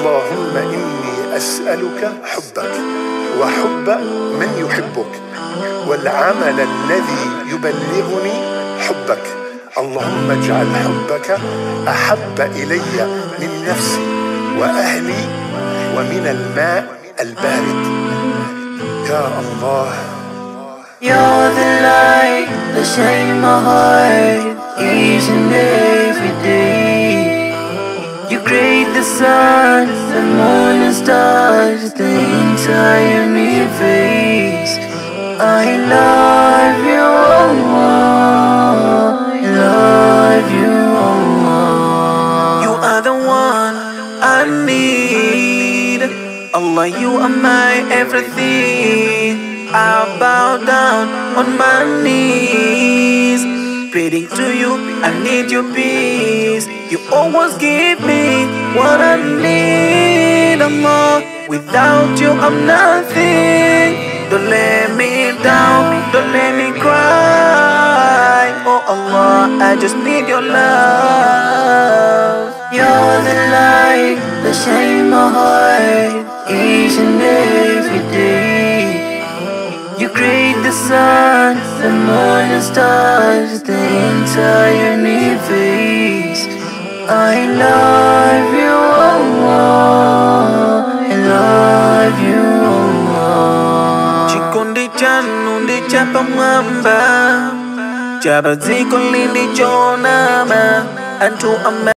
اللهم إني أسألك حبك وحب من يحبك والعمل الذي يبلغني حبك. اللهم اجعل حبك أحب إلي من نفسي وأهلي ومن الماء البارد. يا الله. You're the light that shine my heart. The sun, the moon and stars, the entire universe. I love you, Allah. I love you, Allah. You are the one I need. Allah, you are my everything. I bow down on my knees, pleading to you. I need your peace. You always give me what I need. Allah, without you, I'm nothing. Don't let me down, don't let me cry. Oh Allah, I just need your love. You're the light that shine my heart each and every day. You create the sun, the moon and stars, the entire universe. I love you, Allah I love you, Allah Chikondichan, chapa mamba Chabaziko lindi jonama Antu amma